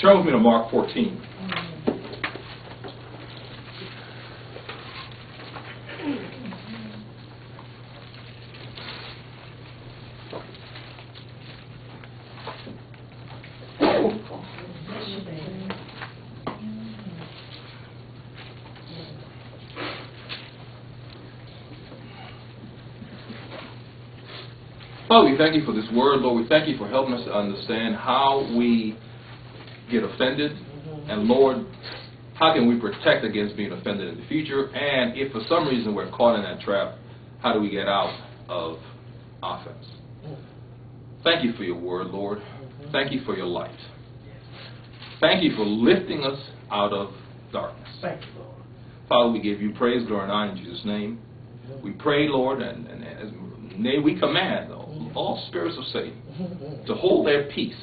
Turn with me to Mark 14. Father, we thank you for this word, Lord. We thank you for helping us to understand how we get offended. And Lord, how can we protect against being offended in the future? And if for some reason we're caught in that trap, how do we get out of offense? Thank you for your word, Lord. Thank you for your light. Thank you for lifting us out of darkness. Thank you, Lord. Father, we give you praise, glory, and honor in Jesus' name. We pray, Lord, and, and as nay, we command all, all spirits of Satan to hold their peace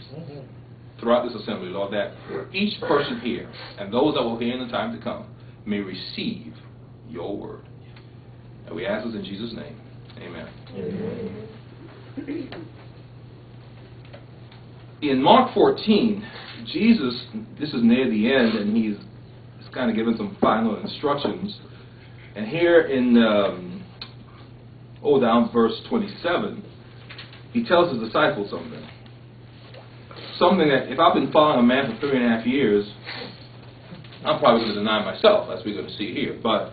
throughout this assembly, Lord, that each person here and those that will hear in the time to come may receive your word. And we ask this in Jesus' name. Amen. In Mark 14, Jesus, this is near the end, and he's, he's kind of giving some final instructions. And here in, um, oh, down verse 27, he tells his disciples something something that if I've been following a man for three and a half years, I'm probably going to deny myself, as we're going to see here. But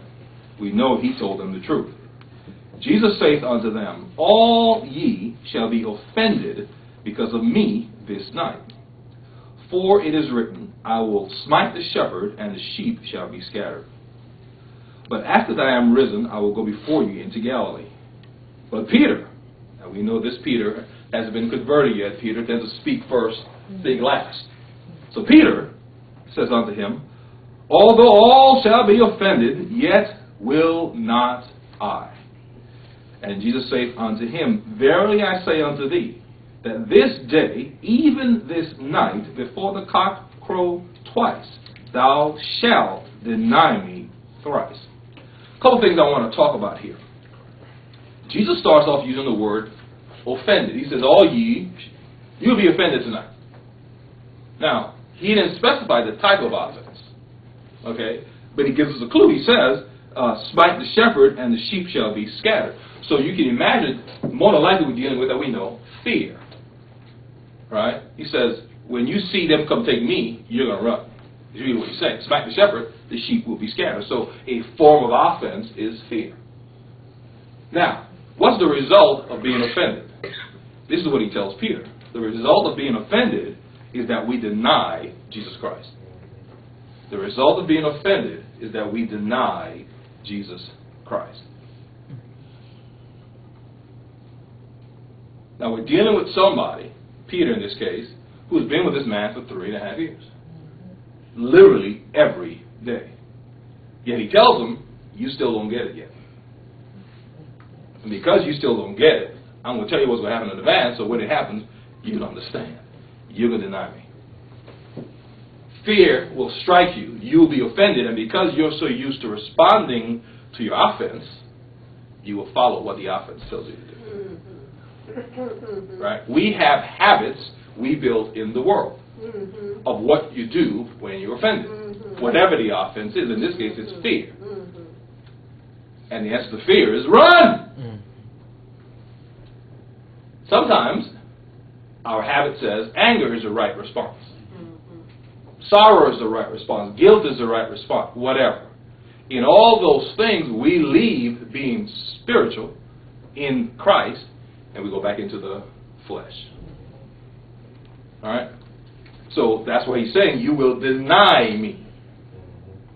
we know he told them the truth. Jesus saith unto them, All ye shall be offended because of me this night. For it is written, I will smite the shepherd, and the sheep shall be scattered. But after that I am risen, I will go before you into Galilee. But Peter, and we know this Peter hasn't been converted yet. Peter tends to speak first, think last. So Peter says unto him, Although all shall be offended, yet will not I. And Jesus saith unto him, Verily I say unto thee, that this day, even this night, before the cock crow twice, thou shalt deny me thrice. A couple things I want to talk about here. Jesus starts off using the word offended. He says, All ye, you'll be offended tonight. Now, he didn't specify the type of offense. Okay? But he gives us a clue. He says, uh, Smite the shepherd, and the sheep shall be scattered. So you can imagine, more than likely we're dealing with that we know, fear. Right? He says, When you see them come take me, you're going to run. Is really what he's saying. Smite the shepherd, the sheep will be scattered. So a form of offense is fear. Now, what's the result of being offended? This is what he tells Peter. The result of being offended is that we deny Jesus Christ. The result of being offended is that we deny Jesus Christ. Now we're dealing with somebody, Peter in this case, who's been with this man for three and a half years. Literally every day. Yet he tells him, you still don't get it yet. And because you still don't get it, I'm going to tell you what's going to happen in advance, so when it happens, you can understand. You're going to deny me. Fear will strike you. You'll be offended, and because you're so used to responding to your offense, you will follow what the offense tells you to do. Mm-hmm. Right? We have habits we build in the world mm-hmm. of what you do when you're offended. Mm-hmm. Whatever the offense is, in this case, it's fear. And the answer to fear is run! Mm. Sometimes our habit says anger is the right response. Mm-hmm. Sorrow is the right response. Guilt is the right response. Whatever. In all those things, we leave being spiritual in Christ and we go back into the flesh. All right? So that's what he's saying. You will deny me.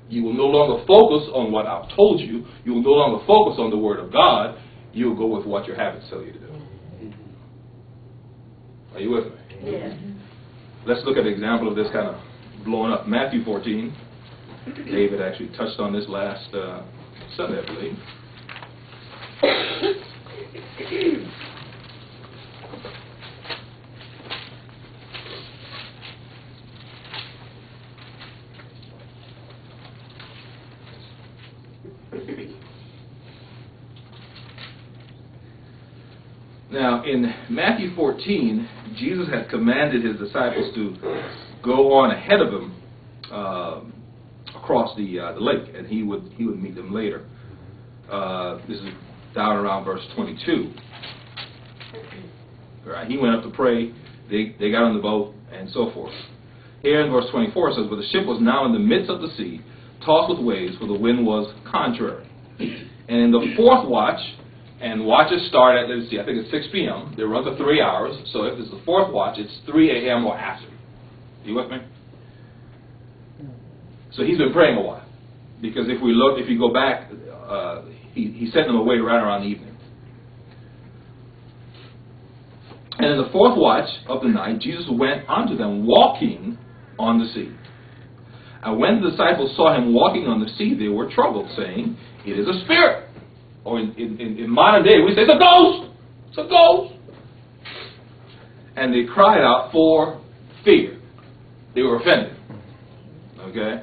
You will no longer focus on what I've told you. You will no longer focus on the Word of God. You will go with what your habits tell you to do. Are you with me? Yeah. Let's look at an example of this kind of blowing up. Matthew 14. David actually touched on this last uh, Sunday, I believe. Now, in Matthew 14, Jesus had commanded his disciples to go on ahead of him um across the uh, the lake, and he would he would meet them later. Uh, this is down around verse 22. Right, he went up to pray. They they got on the boat and so forth. Here in verse 24 it says, "But the ship was now in the midst of the sea, tossed with waves, for the wind was contrary." And in the fourth watch, and watches start at let's see, I think it's 6 p.m. They run for three hours. So if it's the fourth watch, it's 3 a.m. or after. You with me? So he's been praying a while. Because if we look, if you go back, uh, he, he sent them away right around the evening. And in the fourth watch of the night, Jesus went unto them walking on the sea. And when the disciples saw him walking on the sea, they were troubled, saying, It is a spirit. Oh, or in, in, in modern day, we say, It's a ghost! It's a ghost! And they cried out for fear. They were offended. Okay?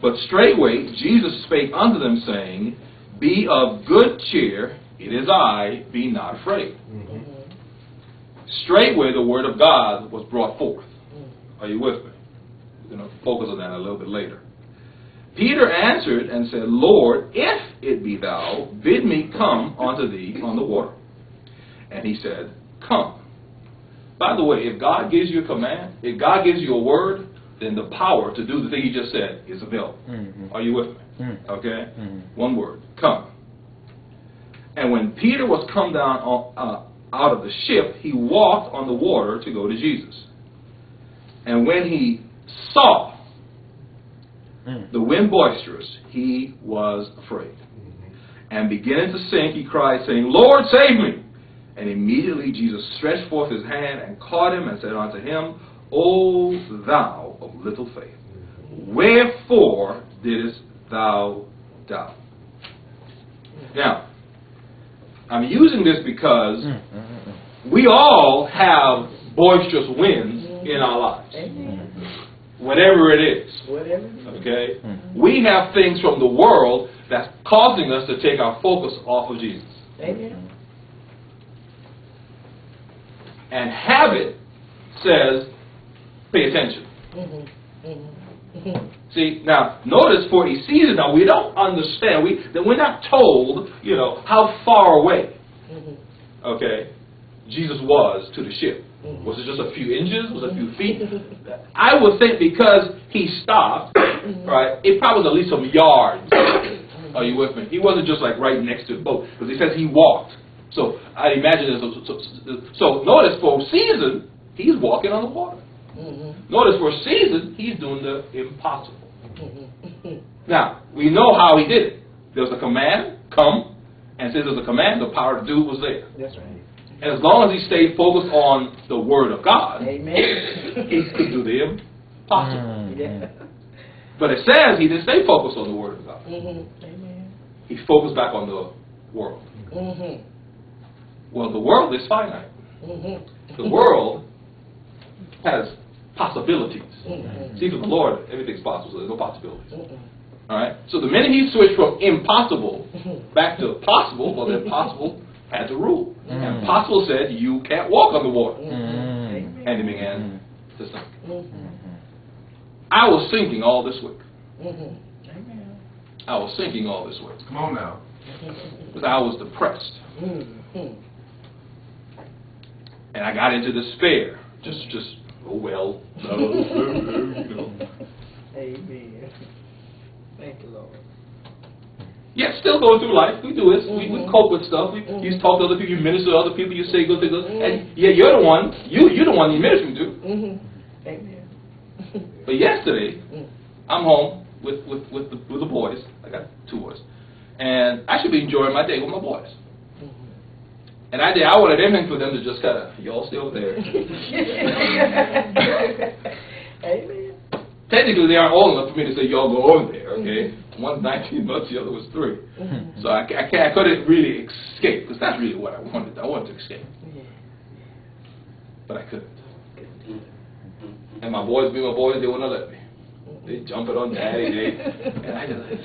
But straightway Jesus spake unto them, saying, Be of good cheer, it is I, be not afraid. Mm-hmm. Straightway the word of God was brought forth. Are you with me? We're going to focus on that a little bit later. Peter answered and said, Lord, if it be thou, bid me come unto thee on the water. And he said, Come. By the way, if God gives you a command, if God gives you a word, then the power to do the thing he just said is available. Mhm. Are you with me? Mhm. Okay? Mhm. One word, come. And when Peter was come down on, uh, out of the ship, he walked on the water to go to Jesus. And when he saw Mm. the wind boisterous, he was afraid. And beginning to sink, he cried, saying, Lord, save me! And immediately Jesus stretched forth his hand and caught him and said unto him, O thou of little faith, wherefore didst thou doubt? Now, I'm using this because Mm, mm, mm, we all have boisterous winds in our lives, Amen. Whatever it is. Whatever. Okay? Mm. We have things from the world that's causing us to take our focus off of Jesus. Amen. And habit says, pay attention. Mhm. Mhm. Mhm. See, now, notice for a season now, we don't understand, we, that we're not told, you know, how far away, Mhm. okay, Jesus was to the ship. Mhm. Was it just a few inches? Was it a few feet? I would think because he stopped, right, it probably was at least some yards. Are you with me? He wasn't just like right next to the boat, because he says he walked. So I imagine there's a, so, so, so notice for a season, he's walking on the water. Mhm. Notice for a season, he's doing the impossible. Now, we know how he did it. There was a command, come, and since there's a command, the power to do was there. That's right. And as long as he stayed focused on the Word of God, Amen. he could do the impossible. mm, Yeah. But it says he didn't stay focused on the Word of God. Mhm. Amen. He focused back on the world. Mhm. Well, the world is finite. Mhm. The world has possibilities. Mhm. See, for the Lord, everything's possible, so there's no possibilities. All right? So the minute he switched from impossible Mhm. back to possible, well, then possible had to rule. And Mm. possible said, you can't walk on the water. Mm. And he began to sink. Mhm. I was sinking all this week. Mhm. I was sinking all this week. Come on now. Because I was depressed. Mhm. And I got into despair. Just, just, oh well. you know. Amen. Thank you, Lord. Yeah, still going through life. We do this. We, we cope with stuff. We, You talk to other people. You minister to other people. You say good things. And yeah, you're the one. You you're the one you ministering to. Mm-hmm. Amen. But yesterday, Mm. I'm home with with with the, with the boys. I got two boys, and I should be enjoying my day with my boys. Mhm. And I did. I wanted everything for them to just kind of y'all stay over there. Amen. Technically, they aren't old enough for me to say y'all go over there. Okay, one's 19 months, the other was three. Mhm. So I, I, can't, I couldn't really escape because that's really what I wanted. I wanted to escape, Yeah. but I couldn't. And my boys, being my boys, they wouldn't let me. They jumping on daddy, they, and I just